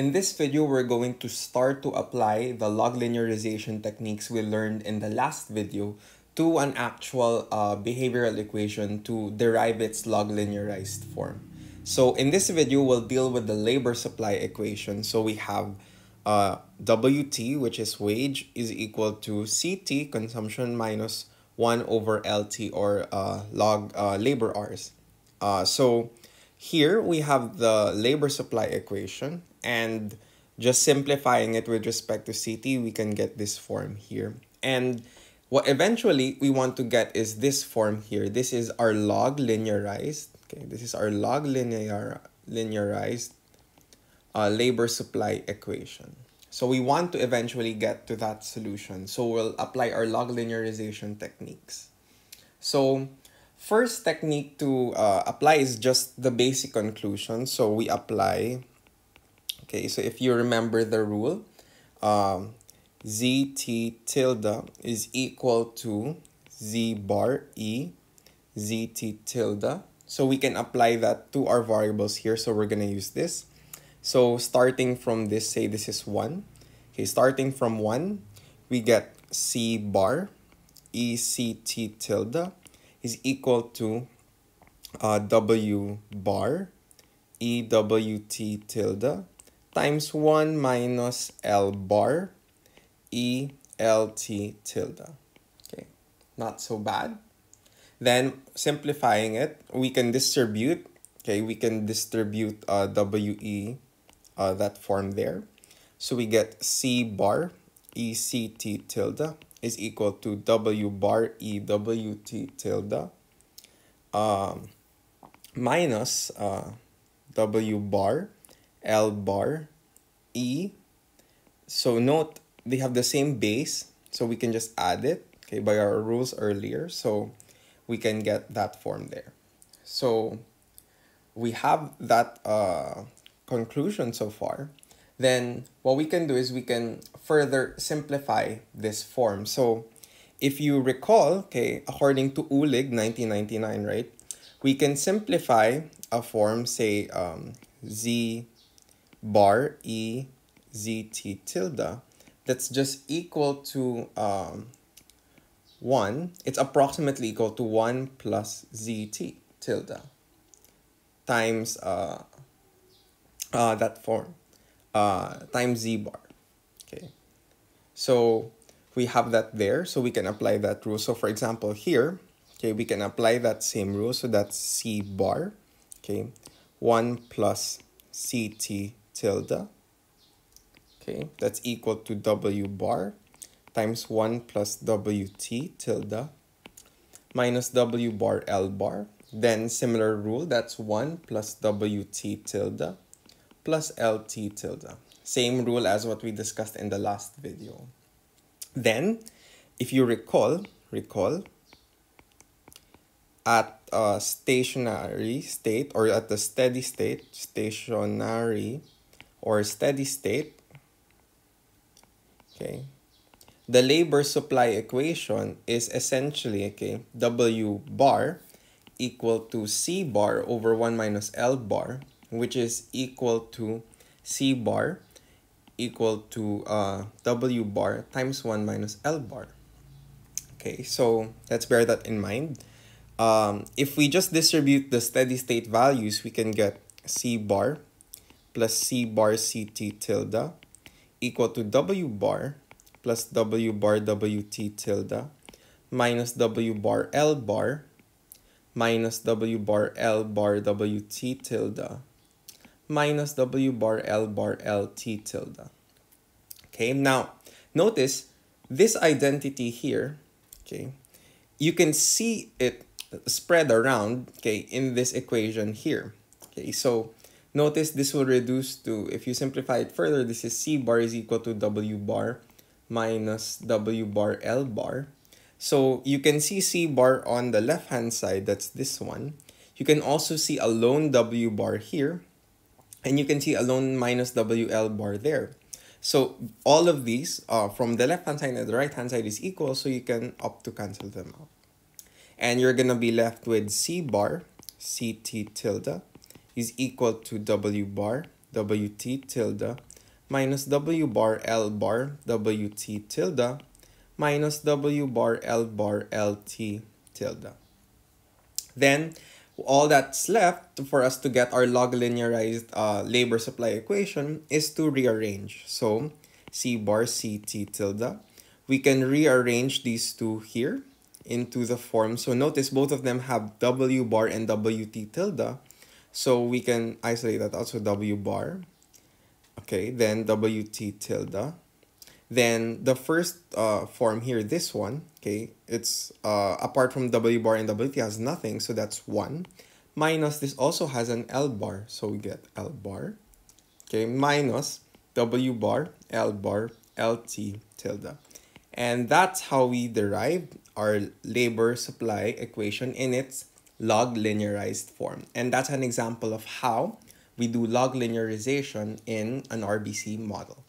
In this video, we're going to start to apply the log linearization techniques we learned in the last video to an actual uh, behavioral equation to derive its log linearized form. So in this video, we'll deal with the labor supply equation. So we have uh, WT, which is wage, is equal to CT, consumption, minus 1 over LT, or uh, log uh, labor hours. Uh, so here we have the labor supply equation and just simplifying it with respect to CT, we can get this form here. And what eventually we want to get is this form here. This is our log linearized. Okay, this is our log linear linearized uh, labor supply equation. So we want to eventually get to that solution. So we'll apply our log linearization techniques. So first technique to uh, apply is just the basic conclusion. So we apply Okay, so if you remember the rule, um, zt tilde is equal to z bar e zt tilde. So we can apply that to our variables here. So we're going to use this. So starting from this, say this is 1. Okay, starting from 1, we get c bar ect tilde is equal to uh, w bar ewt tilde times 1 minus L bar E L T tilde. Okay, not so bad. Then simplifying it, we can distribute, okay, we can distribute uh, WE, uh, that form there. So we get C bar ECT tilde is equal to W bar EWT tilde um, minus uh, W bar L bar, E. So note they have the same base, so we can just add it okay, by our rules earlier. So we can get that form there. So we have that uh, conclusion so far. Then what we can do is we can further simplify this form. So if you recall, okay, according to Uhlig 1999, right, we can simplify a form, say um, z bar e z t tilde that's just equal to um, 1, it's approximately equal to 1 plus zt tilde times uh, uh, that form, uh, times z bar. Okay, so we have that there, so we can apply that rule. So for example, here, okay, we can apply that same rule. So that's c bar, okay, 1 plus ct tilde. Okay, that's equal to W bar times 1 plus WT tilde minus W bar L bar. Then similar rule, that's 1 plus WT tilde plus LT tilde. Same rule as what we discussed in the last video. Then, if you recall, recall, at a stationary state or at the steady state, stationary or steady state, okay, the labor supply equation is essentially, okay, W bar equal to C bar over 1 minus L bar, which is equal to C bar equal to uh, W bar times 1 minus L bar. Okay, so let's bear that in mind. Um, if we just distribute the steady state values, we can get C bar plus C bar CT tilde equal to W bar plus W bar WT tilde minus W bar L bar minus W bar L bar WT tilde minus W bar L bar LT tilde. Okay, now notice this identity here, okay, you can see it spread around, okay, in this equation here. Okay, so Notice this will reduce to, if you simplify it further, this is C bar is equal to W bar minus W bar L bar. So you can see C bar on the left-hand side, that's this one. You can also see a lone W bar here, and you can see a lone minus WL bar there. So all of these uh, from the left-hand side and the right-hand side is equal, so you can opt to cancel them out. And you're going to be left with C bar, CT tilde, is equal to W bar wt tilde minus w bar l bar wt tilde minus w bar l bar lt tilde. Then, all that's left for us to get our log linearized uh, labor supply equation is to rearrange. So, c bar ct tilde. We can rearrange these two here into the form. So notice both of them have w bar and wt tilde. So we can isolate that also w bar. Okay, then wt tilde. Then the first uh, form here, this one, okay, it's uh, apart from w bar and wt has nothing, so that's 1. Minus this also has an l bar, so we get l bar. Okay, minus w bar, l bar, lt tilde. And that's how we derive our labor supply equation in its log linearized form. And that's an example of how we do log linearization in an RBC model.